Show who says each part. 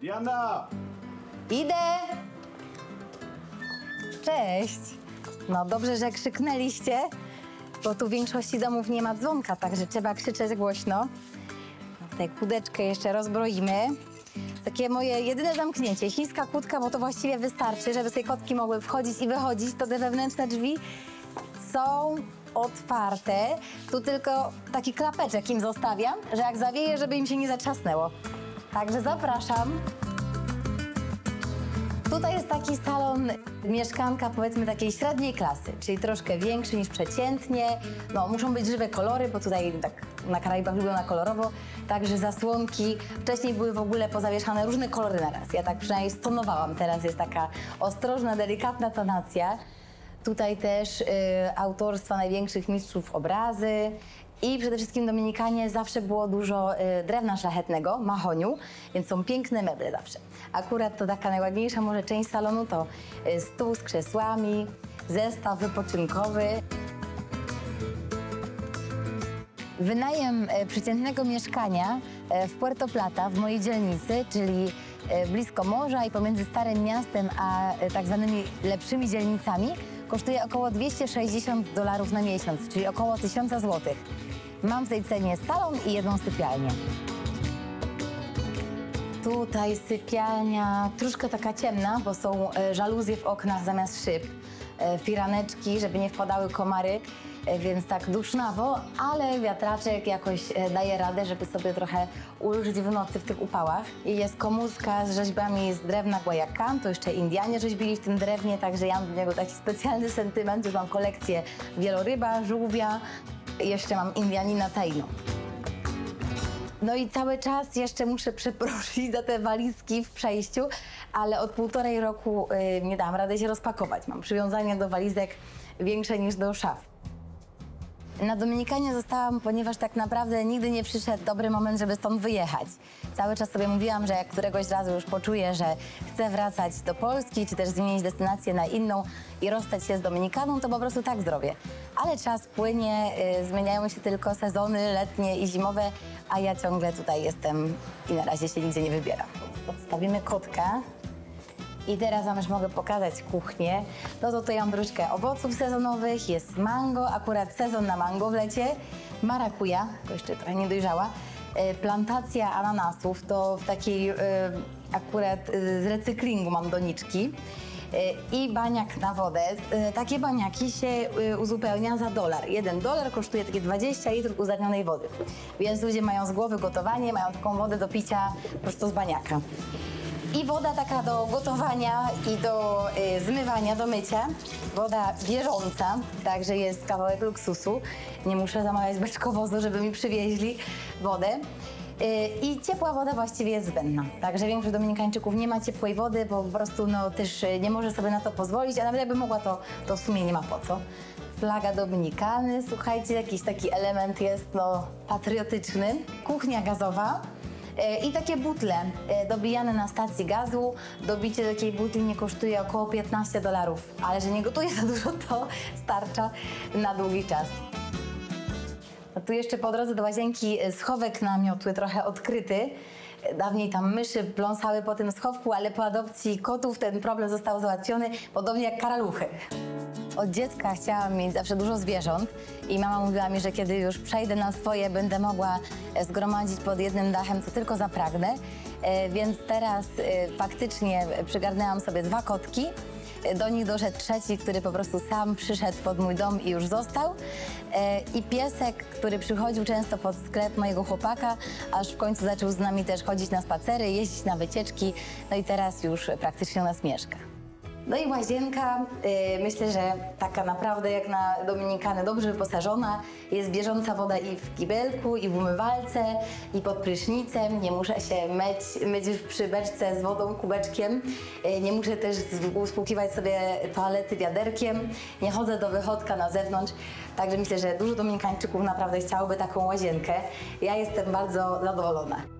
Speaker 1: Diana!
Speaker 2: Idę! Cześć! No dobrze, że krzyknęliście, bo tu w większości domów nie ma dzwonka, także trzeba krzyczeć głośno. No, Tutaj kłódeczkę jeszcze rozbroimy. Takie moje jedyne zamknięcie. Chińska kłódka, bo to właściwie wystarczy, żeby sobie kotki mogły wchodzić i wychodzić. To te wewnętrzne drzwi są otwarte. Tu tylko taki klapeczek im zostawiam, że jak zawieje, żeby im się nie zatrzasnęło. Także zapraszam. Tutaj jest taki salon mieszkanka powiedzmy takiej średniej klasy, czyli troszkę większy niż przeciętnie. No, muszą być żywe kolory, bo tutaj tak na Karaibach lubią na kolorowo. Także zasłonki. Wcześniej były w ogóle pozawieszane różne kolory na raz. Ja tak przynajmniej stonowałam. Teraz jest taka ostrożna, delikatna tonacja. Tutaj też y, autorstwa największych mistrzów obrazy. I przede wszystkim Dominikanie zawsze było dużo y, drewna szlachetnego, mahoniu, więc są piękne meble zawsze. Akurat to taka najładniejsza może część salonu to y, stół z krzesłami, zestaw wypoczynkowy. Wynajem e, przeciętnego mieszkania w Puerto Plata, w mojej dzielnicy, czyli blisko morza i pomiędzy Starym Miastem a tak zwanymi lepszymi dzielnicami, kosztuje około 260 dolarów na miesiąc, czyli około 1000 złotych. Mam w tej cenie salon i jedną sypialnię. Tutaj sypialnia troszkę taka ciemna, bo są e, żaluzje w oknach zamiast szyb, e, firaneczki, żeby nie wpadały komary, e, więc tak dusznawo, ale wiatraczek jakoś daje radę, żeby sobie trochę ulżyć w nocy w tych upałach. I jest komórka z rzeźbami z drewna Guayacan, to jeszcze Indianie rzeźbili w tym drewnie, także ja mam do niego taki specjalny sentyment, już mam kolekcję wieloryba, żółwia, jeszcze mam Indianina Taino. No i cały czas jeszcze muszę przeprosić za te walizki w przejściu, ale od półtorej roku y, nie dałam rady się rozpakować. Mam przywiązania do walizek większe niż do szaf. Na Dominikanie zostałam, ponieważ tak naprawdę nigdy nie przyszedł dobry moment, żeby stąd wyjechać. Cały czas sobie mówiłam, że jak któregoś razu już poczuję, że chcę wracać do Polski, czy też zmienić destynację na inną i rozstać się z Dominikaną, to po prostu tak zrobię. Ale czas płynie, y, zmieniają się tylko sezony letnie i zimowe, a ja ciągle tutaj jestem i na razie się nigdzie nie wybieram. Podstawimy kotka. I teraz Wam już mogę pokazać kuchnię. No to tutaj mam owoców sezonowych, jest mango, akurat sezon na mango w lecie, marakuja, to jeszcze trochę niedojrzała, e, plantacja ananasów, to w takiej e, akurat e, z recyklingu mam doniczki i baniak na wodę. Takie baniaki się uzupełnia za dolar. Jeden dolar kosztuje takie 20 litrów uzdatnionej wody. Więc ludzie mają z głowy gotowanie, mają taką wodę do picia prosto z baniaka. I woda taka do gotowania i do y, zmywania, do mycia. Woda bieżąca, także jest kawałek luksusu. Nie muszę zamawiać beczkowozu, żeby mi przywieźli wodę. Y, I ciepła woda właściwie jest zbędna. Także większość Dominikańczyków nie ma ciepłej wody, bo po prostu no, też y, nie może sobie na to pozwolić, a nawet jakby mogła, to, to w sumie nie ma po co. Flaga Dominikany, słuchajcie, jakiś taki element jest no, patriotyczny. Kuchnia gazowa. E, I takie butle e, dobijane na stacji gazu. Dobicie takiej butli nie kosztuje około 15 dolarów, ale że nie gotuje za dużo, to starcza na długi czas. A tu jeszcze po drodze do łazienki e, schowek namiotły, trochę odkryty. Dawniej tam myszy pląsały po tym schowku, ale po adopcji kotów ten problem został załatwiony, podobnie jak karaluchy. Od dziecka chciałam mieć zawsze dużo zwierząt i mama mówiła mi, że kiedy już przejdę na swoje, będę mogła e, zgromadzić pod jednym dachem, co tylko zapragnę. E, Więc teraz e, faktycznie przygarnęłam sobie dwa kotki. Do nich doszedł trzeci, który po prostu sam przyszedł pod mój dom i już został. E, I piesek, który przychodził często pod sklep mojego chłopaka, aż w końcu zaczął z nami też chodzić na spacery, jeździć na wycieczki. No i teraz już praktycznie u nas mieszka. No i łazienka, y, myślę, że taka naprawdę jak na Dominikany dobrze wyposażona. Jest bieżąca woda i w kibelku, i w umywalce, i pod prysznicem. Nie muszę się myć, myć przy beczce z wodą, kubeczkiem. Y, nie muszę też uspłukiwać sobie toalety wiaderkiem. Nie chodzę do wychodka na zewnątrz. Także myślę, że dużo Dominikańczyków naprawdę chciałoby taką łazienkę. Ja jestem bardzo zadowolona.